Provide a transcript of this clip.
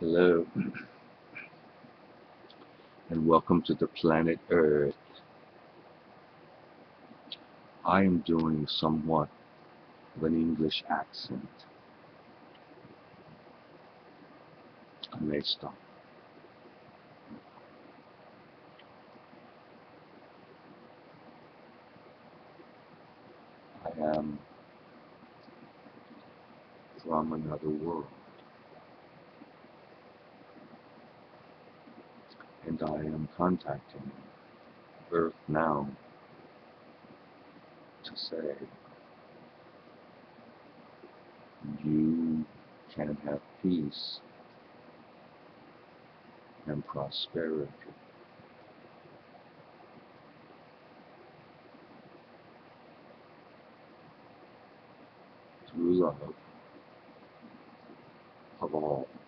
Hello. And welcome to the planet Earth. I am doing somewhat of an English accent. I may stop. I am from another world. And I am contacting Earth now to say you can have peace and prosperity. Through love of all.